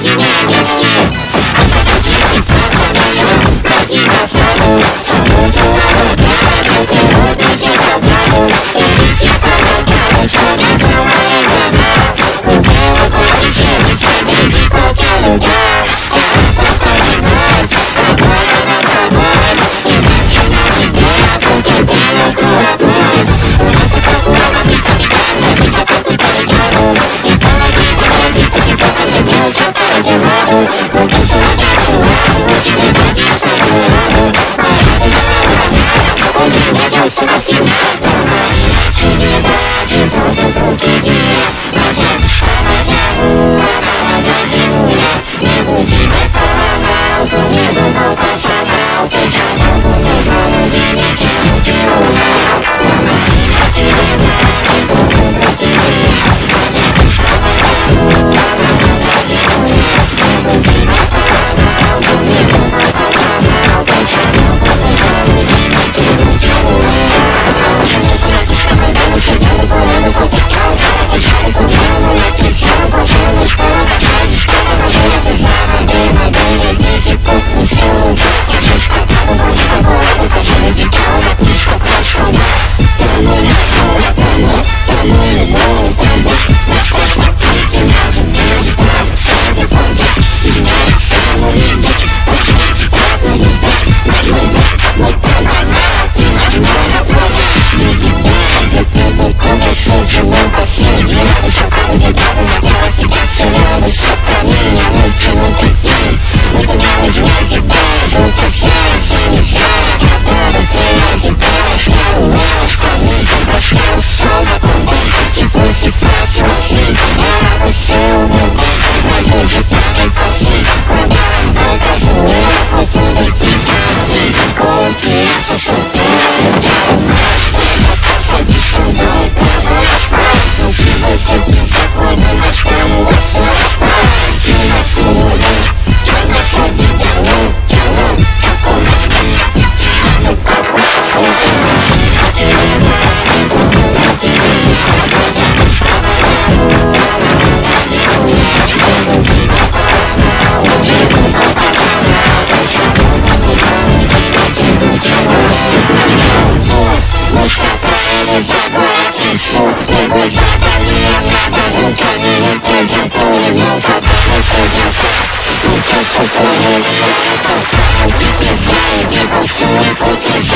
de nada. People see it, people see it, people see